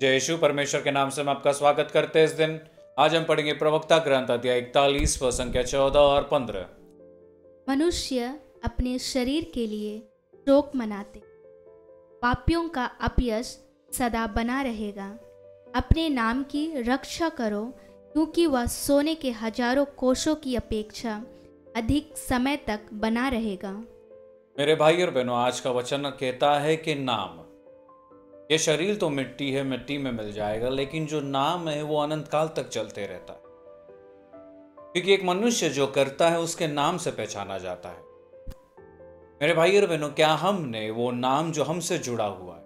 जय यीशु परमेश्वर के नाम से हम आपका स्वागत करते हैं इस दिन। आज हम पढ़ेंगे प्रवक्ता ग्रंथ अध्याय इकतालीस व संख्या चौदह और पंद्रह। मनुष्य अपने शरीर के लिए शोक मनाते। पापियों का अपयश सदा बना रहेगा। अपने नाम की रक्षा करो क्योंकि वह सोने के हज़ारों कोशों की अपेक्षा अधिक समय तक बना रहेगा। मेरे भाई और बहनों आज का वचन कहता है कि नाम। ये शरीर तो मिट्टी है, मिट्टी में मिल जाएगा, लेकिन जो नाम है, वो अनंत काल तक चलते रहता है। क्योंकि एक मनुष्य जो करता है, उसके नाम से पहचाना जाता है। मेरे भाई और बहनों, क्या हमने वो नाम जो हमसे जुड़ा हुआ है?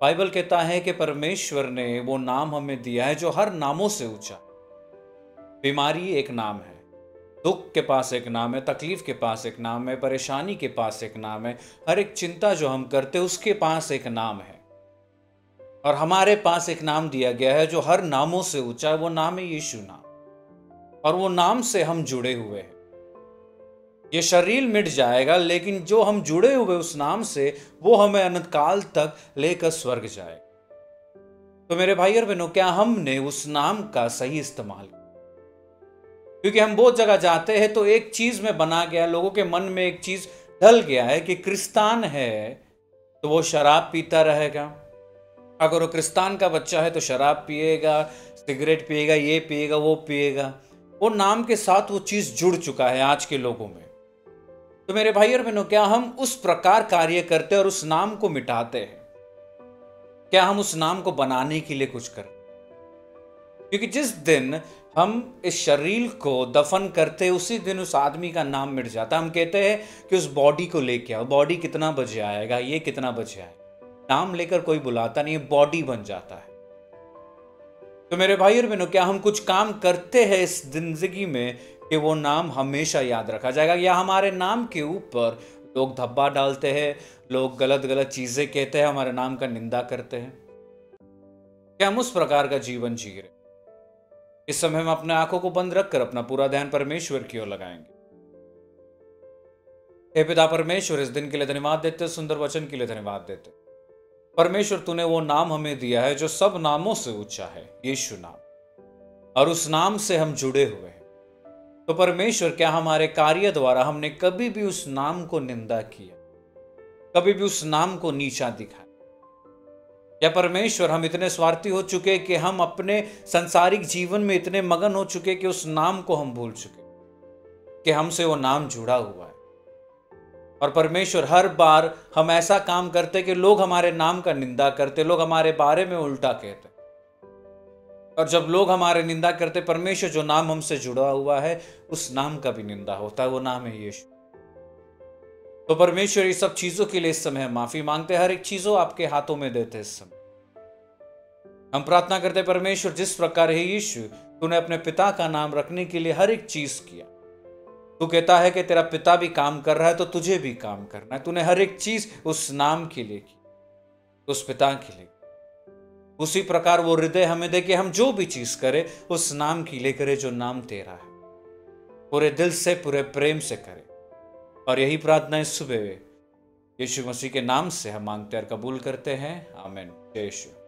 बाइबल कहता है कि परमेश्वर ने वो नाम हमें दिया है जो हर नामों से ऊँचा बीमारी एक नाम है, दुख के पास एक नाम है, तकलीफ़ के पास एक नाम है, परेशानी के पास एक नाम है, हर एक चिंता जो हम करते उसके पास एक नाम है। और हमारे पास एक नाम दिया गया है जो हर नामों से ऊँचा है, वो नाम है यीशु नाम। और वो नाम से हम जुड़े हुए हैं। ये शरीर मिट जाएगा, लेकिन जो हम जुड़े हुए उस नाम से, वो हमें अनंत काल तक लेकर स्वर्ग जाए तो मेरे भाई और बहनों, क्या हमने उस नाम का सही इस्तेमाल किया? क्योंकि हम बहुत जगह जाते हैं तो एक चीज़ में बना गया, लोगों के मन में एक चीज़ ढल गया है कि क्रिस्तान है तो वो शराब पीता रहेगा। अगर वो क्रिस्तान का बच्चा है तो शराब पिएगा, सिगरेट पिएगा, ये पिएगा, वो पिएगा। वो नाम के साथ वो चीज़ जुड़ चुका है आज के लोगों में। तो मेरे भाई और बहनों, क्या हम उस प्रकार कार्य करते और उस नाम को मिटाते हैं? क्या हम उस नाम को बनाने के लिए कुछ करें क्योंकि जिस दिन हम इस शरीर को दफन करते, उसी दिन उस आदमी का नाम मिट जाता। हम कहते हैं कि उस बॉडी को लेके आओ। बॉडी कितना बजे आएगा? ये कितना बजे आएगा? नाम लेकर कोई बुलाता नहीं बॉडी बन जाता है। तो मेरे भाई और बहनों, क्या हम कुछ काम करते हैं इस ज़िंदगी में कि वो नाम हमेशा याद रखा जाएगा? या हमारे नाम के ऊपर लोग धब्बा डालते हैं, लोग गलत गलत चीज़ें कहते हैं, हमारे नाम का निंदा करते हैं? क्या हम उस प्रकार का जीवन जी रहे इस समय हम अपने आँखों को बंद रखकर अपना पूरा ध्यान परमेश्वर की ओर लगाएँगे। हे पिता, परमेश्वर इस दिन के लिए धन्यवाद देते सुंदर वचन के लिए धन्यवाद देते परमेश्वर, तूने वो नाम हमें दिया है जो सब नामों से ऊँचा है, यीशु नाम। और उस नाम से हम जुड़े हुए हैं। तो परमेश्वर, क्या हमारे कार्य द्वारा हमने कभी भी उस नाम को निंदा किया? कभी भी उस नाम को नीचा दिखाया? या परमेश्वर, हम इतने स्वार्थी हो चुके कि हम अपने संसारिक जीवन में इतने मगन हो चुके कि उस नाम को हम भूल चुके कि हमसे वो नाम जुड़ा हुआ है? और परमेश्वर हर बार हम ऐसा काम करते कि लोग हमारे नाम का निंदा करते, लोग हमारे बारे में उल्टा कहते और जब लोग हमारे निंदा करते, परमेश्वर जो नाम हमसे जुड़ा हुआ है, उस नाम का भी निंदा होता है, वो नाम है यीशु। तो परमेश्वर ये सब चीज़ों के लिए इस समय माफ़ी मांगते हर एक चीज़ों आपके हाथों में देते इस समय। हम प्रार्थना करते परमेश्वर जिस प्रकार है यीशु, तूने अपने पिता का नाम रखने के लिए हर एक चीज़ किया। तू कहता है कि तेरा पिता भी काम कर रहा है तो तुझे भी काम करना है। तूने हर एक चीज़ उस नाम के लिए की, उस पिता के लिए उसी प्रकार वो हृदय हमें दे कि हम जो भी चीज़ करें, उस नाम के लिए करें जो नाम तेरा है। पूरे दिल से, पूरे प्रेम से करें। और यही प्रार्थना इस सुबह यीशु मसीह के नाम से हम मांगते और कबूल करते हैं। आमेन। जय यीशु।